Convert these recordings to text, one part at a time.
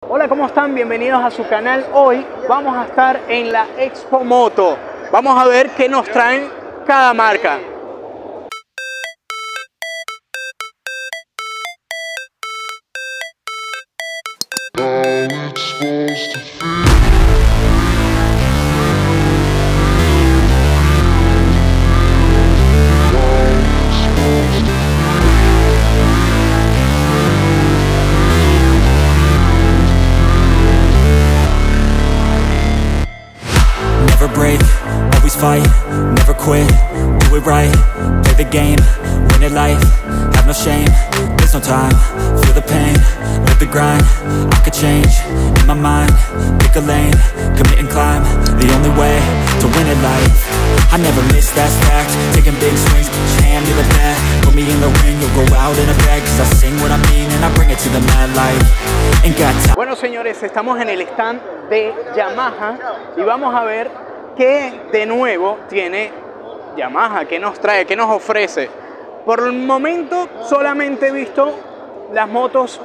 Hola, ¿cómo están? Bienvenidos a su canal. Hoy vamos a estar en la Expo Moto. Vamos a ver qué nos traen cada marca. Never break, always fight, never quit, do it right, play the game, win it life, have no shame, there's no time, feel the pain, live the grind, I could change, in my mind, pick a lane, commit and climb, the only way to win it life, I never miss, that's fact, taking big swings, your hand to the bat, put me in the ring, you'll go out in a bag, cause I sing what I mean and I bring it to the mad light, ain't got time. Bueno, señores, estamos en el stand de Yamaha y vamos a ver qué de nuevo tiene Yamaha, qué nos trae, qué nos ofrece. Por el momento solamente he visto las motos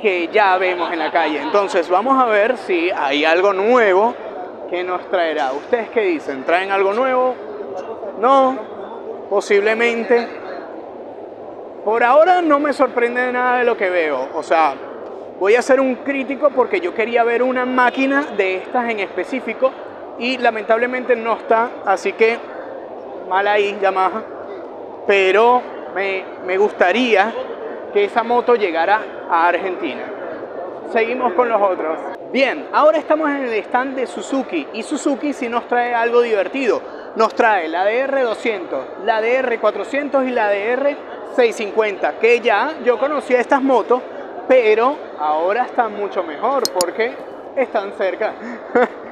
que ya vemos en la calle. Entonces vamos a ver si hay algo nuevo que nos traerá. ¿Ustedes qué dicen? ¿Traen algo nuevo? No, posiblemente. Por ahora no me sorprende nada de lo que veo. O sea, voy a ser un crítico porque yo quería ver una máquina de estas en específico y lamentablemente no está. Así que mal ahí, Yamaha. Pero me, me gustaría que esa moto llegara a Argentina. Seguimos con los otros. Bien, ahora estamos en el stand de Suzuki y Suzuki sí nos trae algo divertido. Nos trae la DR200, la DR400 y la DR650, que ya yo conocía estas motos, pero ahora están mucho mejor porque están cerca.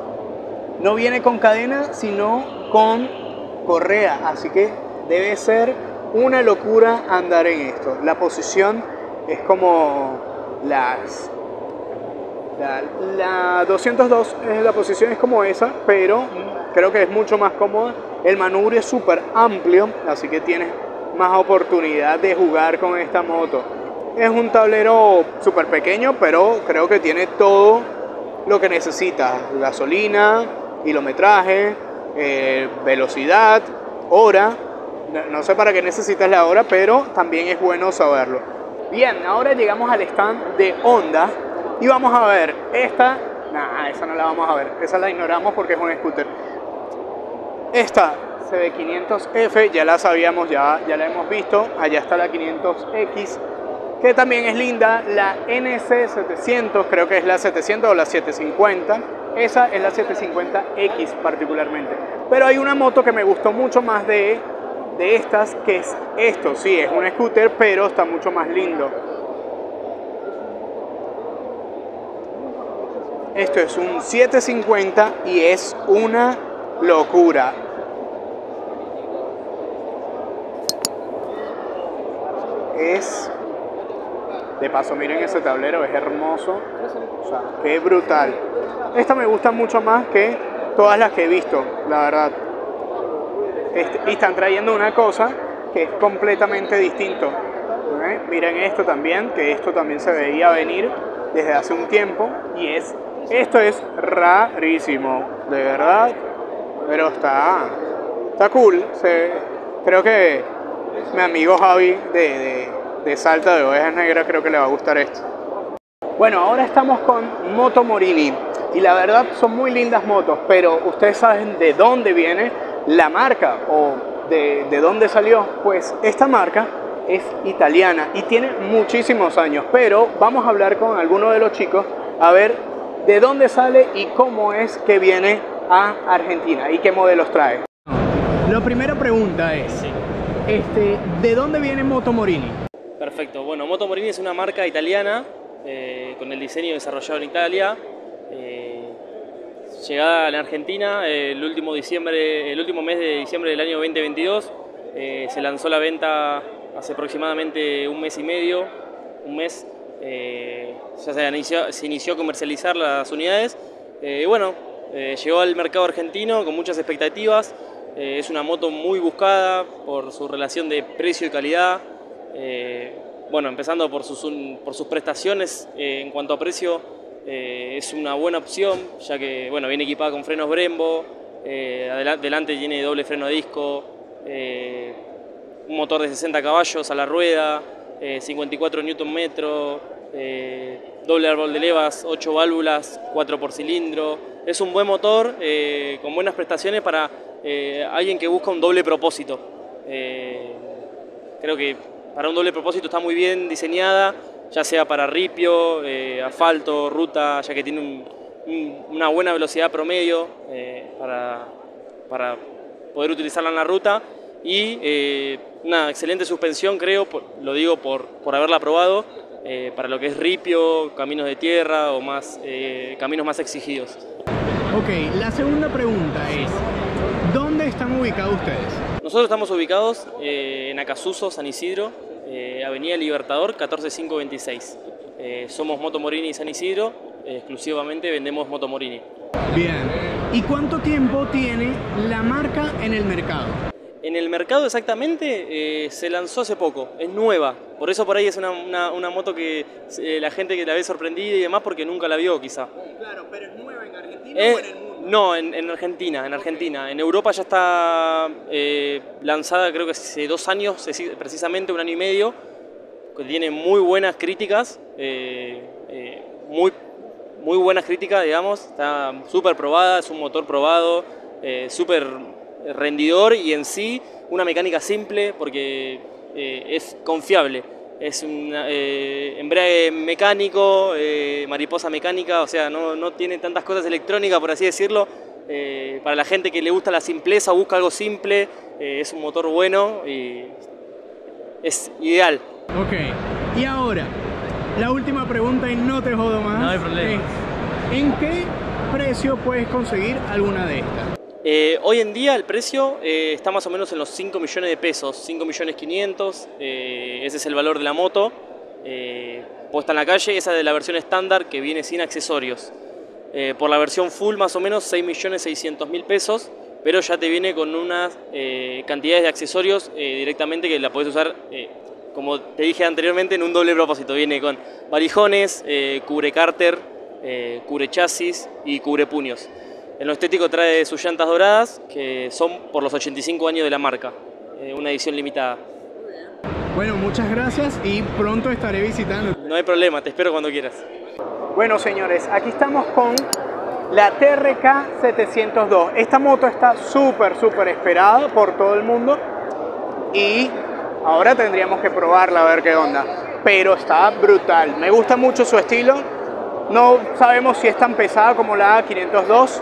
no viene con cadena, sino con correa. Así que debe ser una locura andar en esto. La posición es como las... La, la 202, eh, la posición es como esa, pero creo que es mucho más cómoda. El manubrio es súper amplio, así que tienes más oportunidad de jugar con esta moto. Es un tablero súper pequeño, pero creo que tiene todo lo que necesitas. Gasolina, kilometraje, eh, velocidad, hora. No, sé para qué necesitas la hora, pero también es bueno saberlo. Bien, ahora llegamos al stand de Honda y vamos a ver esta. Nah, esa no la vamos a ver. Esa la ignoramos porque es un scooter. Esta CB500F ya la sabíamos, ya, ya la hemos visto. Allá está la 500X, que también es linda. La NC700, creo que es la 700 o la 750. Esa es la 750X particularmente. Pero hay una moto que me gustó mucho más de, de estas, que es esto. Sí, es un scooter, pero está mucho más lindo. Esto es un 750 y es una locura. Es de paso, miren ese tablero, es hermoso. O sea, qué brutal. Esta me gusta mucho más que todas las que he visto, la verdad. Este- y están trayendo una cosa que es completamente distinto. ¿eh? Miren esto también, que esto también se veía venir desde hace un tiempo. Y es, esto es rarísimo, de verdad. Pero está, está cool. Se- creo que mi amigo Javi de, de, de Salta de Ovejas Negras creo que le va a gustar esto. Bueno, ahora estamos con Moto Morini y la verdad son muy lindas motos, pero ustedes saben de dónde viene la marca o de, de dónde salió. Pues esta marca es italiana y tiene muchísimos años, pero vamos a hablar con alguno de los chicos a ver de dónde sale y cómo es que viene a Argentina y qué modelos trae. La primera pregunta es, este, ¿de dónde viene Moto Morini? Perfecto. Bueno, Moto Morini es una marca italiana eh, con el diseño desarrollado en Italia. eh, llegada la Argentina eh, el último, diciembre, el último mes de diciembre del año 2022. eh, se lanzó la venta hace aproximadamente un mes y medio, un mes. ya se inició, a comercializar las unidades. Y bueno, llegó al mercado argentino con muchas expectativas. Es una moto muy buscada por su relación de precio y calidad. Eh, bueno, empezando por sus, por sus prestaciones eh, en cuanto a precio, eh, es una buena opción, ya que bueno, viene equipada con frenos Brembo, delante tiene doble freno a disco, un motor de 60 caballos a la rueda, eh, 54 Nm, doble árbol de levas, 8 válvulas, 4 por cilindro. Es un buen motor con buenas prestaciones para alguien que busca un doble propósito. Creo que para un doble propósito está muy bien diseñada, ya sea para ripio, eh, asfalto, ruta, ya que tiene un- un- una buena velocidad promedio eh, para, poder utilizarla en la ruta y eh, una excelente suspensión, creo, lo digo por, haberla probado, para lo que es ripio, caminos de tierra o más caminos más exigidos. Ok, la segunda pregunta es, ¿dónde están ubicados ustedes? Nosotros estamos ubicados eh, en Acasuso, San Isidro, eh, Avenida Libertador 14526. Eh, somos Moto Morini y San Isidro, eh, exclusivamente vendemos Moto Morini. Bien, ¿y cuánto tiempo tiene la marca en el mercado? En el mercado exactamente se lanzó hace poco, es nueva, por eso por ahí es una, una- una moto que la gente que la ve sorprendida y demás porque nunca la vio quizá. Claro, pero es nueva en Argentina Eh, no, en, en Argentina, en Argentina. En Europa ya está eh, lanzada creo que hace dos años, preci- precisamente un año y medio, que tiene muy buenas críticas, eh, eh, muy, muy buenas críticas, digamos, está súper probada, es un motor probado, súper rendidor y en sí una mecánica simple porque es confiable. Es un eh, embrague mecánico, eh, mariposa mecánica, o sea, no, no tiene tantas cosas electrónicas, por así decirlo. Eh, para la gente que le gusta la simpleza, busca algo simple, eh, es un motor bueno y es ideal. Ok, y ahora, la última pregunta y no te jodo más. No hay problema. es, ¿En qué precio puedes conseguir alguna de estas? Eh, hoy en día el precio eh, está más o menos en los 5 millones de pesos, 5 millones 500, eh, ese es el valor de la moto. Puesta en la calle, esa de la versión estándar que viene sin accesorios. Por la versión full más o menos 6 millones 600 mil pesos, pero ya te viene con unas cantidades de accesorios directamente que la puedes usar, como te dije anteriormente, en un doble propósito. Viene con valijones, eh, cubre cárter, cubre chasis y cubre puños. En lo estético trae sus llantas doradas, que son por los 85 años de la marca, eh, una edición limitada. Bueno, muchas gracias y pronto estaré visitando. No hay problema, te espero cuando quieras. Bueno, señores, aquí estamos con la TRK 702. Esta moto está súper, súper esperada por todo el mundo y ahora tendríamos que probarla a ver qué onda. Pero está brutal. Me gusta mucho su estilo. No sabemos si es tan pesada como la A502,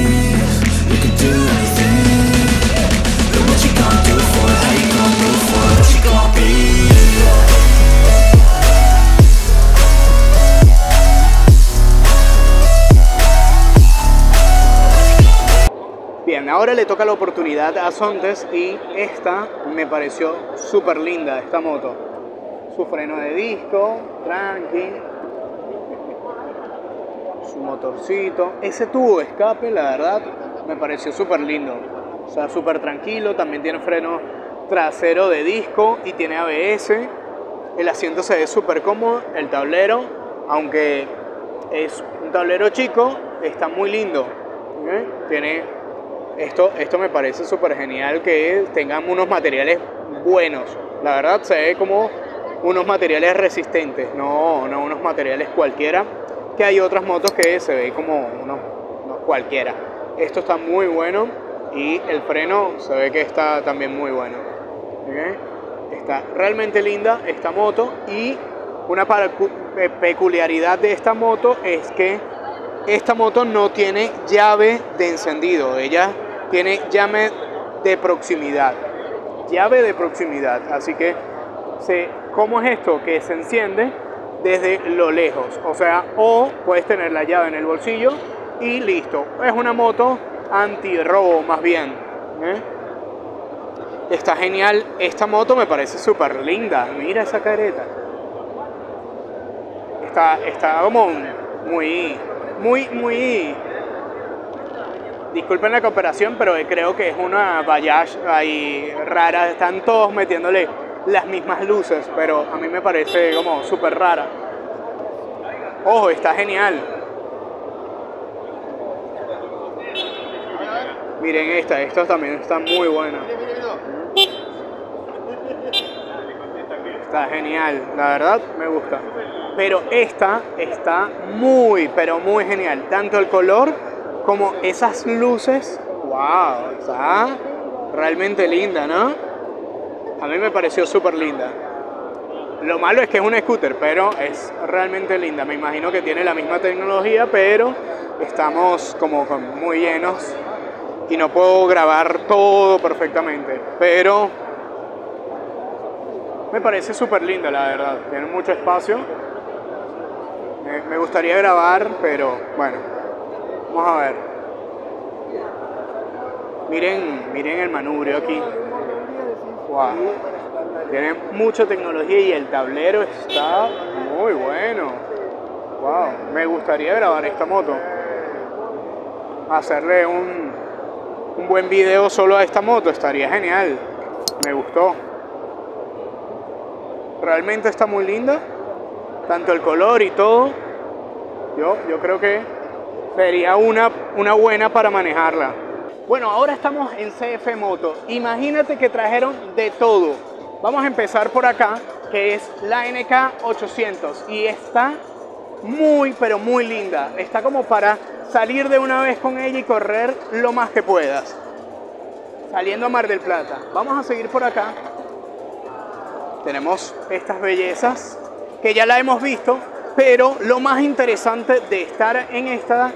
ahora le toca la oportunidad a Sontes y esta me pareció súper linda, esta moto. Su freno de disco, tranqui. Su motorcito. Ese tubo de escape, la verdad, me pareció súper lindo. O sea, súper tranquilo. También tiene freno trasero de disco y tiene ABS. El asiento se ve súper cómodo. El tablero, aunque es un tablero chico, está muy lindo. Tiene esto, esto me parece súper genial que tengan unos materiales buenos. La verdad se ve como unos materiales resistentes, no, no unos materiales cualquiera. Que hay otras motos que se ve como unos, unos cualquiera. Esto está muy bueno y el freno se ve que está también muy bueno. Está realmente linda esta moto y una peculiaridad de esta moto es que esta moto no tiene llave de encendido, ella tiene llave de proximidad. Llave de proximidad, así que ¿cómo es esto? Que se enciende desde lo lejos, o sea, o puedes tener la llave en el bolsillo y listo. Es una moto anti-robo más bien. ¿eh? Está genial, esta moto me parece súper linda, mira esa careta. Está, está como muy, muy, muy Disculpen la cooperación, pero creo que es una Bayash ahí rara. Están todos metiéndole las mismas luces, pero a mí me parece como súper rara. Ojo, está genial. Miren esta, esta también está muy buena. Está genial, la verdad me gusta. Pero esta está muy, pero muy genial. Tanto el color como esas luces. ¡Wow! Está realmente linda, ¿no? A mí me pareció súper linda. Lo malo es que es un scooter, pero es realmente linda. Me imagino que tiene la misma tecnología, pero estamos como muy llenos y no puedo grabar todo perfectamente. Pero me parece súper linda, la verdad. Tiene mucho espacio. Me, gustaría grabar, pero bueno, vamos a ver. Miren, miren el manubrio aquí. Wow. Tiene mucha tecnología y el tablero está muy bueno. Wow, me gustaría grabar esta moto. Hacerle un, un buen video solo a esta moto estaría genial. Me gustó. Realmente está muy linda. Tanto el color y todo. Yo, yo creo que sería una, una buena para manejarla. Bueno, ahora estamos en CF Moto. Imagínate que trajeron de todo. Vamos a empezar por acá, que es la NK 800 y está muy, pero muy linda. Está como para salir de una vez con ella y correr lo más que puedas. Saliendo a Mar del Plata. Vamos a seguir por acá. Tenemos estas bellezas que ya la hemos visto, pero lo más interesante de estar en esta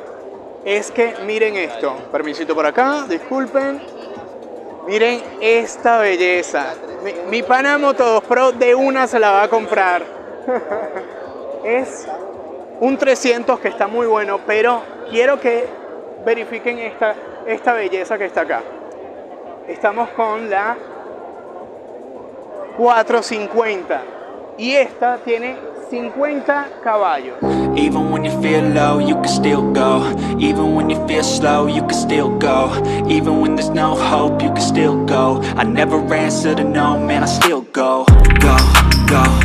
es que miren esto. Permisito por acá, disculpen. Miren esta belleza. Mi, mi pana Moto 2 Pro de una se la va a comprar. es un 300 que está muy bueno, pero quiero que verifiquen esta, esta belleza que está acá. Estamos con la 450 y esta tiene 50 caballos. Even when you feel low, you can still go. Even when you feel slow, you can still go. Even when there's no hope, you can still go. I never answer to no, man, I still go. Go, go,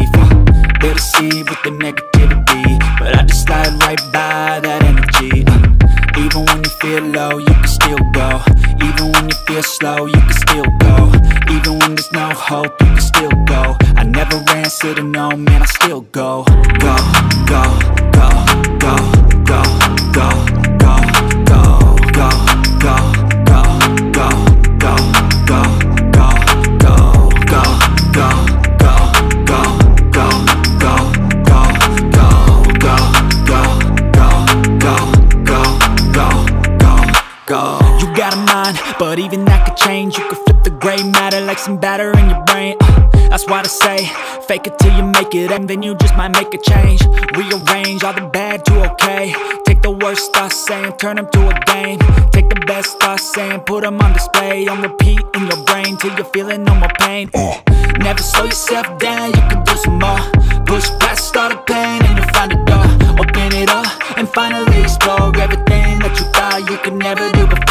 They deceive with the negativity, but I just slide right by that energy. Uh, even when you feel low, you can still go. Even when you feel slow, you can still go. Even when there's no hope, you can still go. I never answer to no, man, I still go, go, go, go, go, go, go, go, go, go, change. You could flip the gray matter like some batter in your brain. Uh, That's why I say, fake it till you make it, and then you just might make a change. Rearrange all the bad to okay. Take the worst thoughts saying, turn them to a game. Take the best thoughts saying, put them on display. On repeat in your brain till you're feeling no more pain. Uh, Never slow yourself down, you can do some more. Push past all the pain and you'll find a door. Open it up and finally explore everything that you thought you could never do before.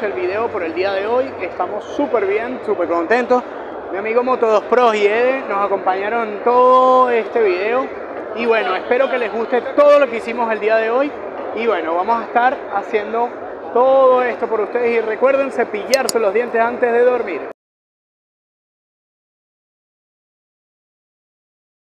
El video por el día de hoy. Estamos súper bien, súper contentos. Mi amigo Moto2 Pros y Ede nos acompañaron todo este video. Y bueno, espero que les guste todo lo que hicimos el día de hoy. Y bueno, vamos a estar haciendo todo esto por ustedes. Y recuerden cepillarse los dientes antes de dormir.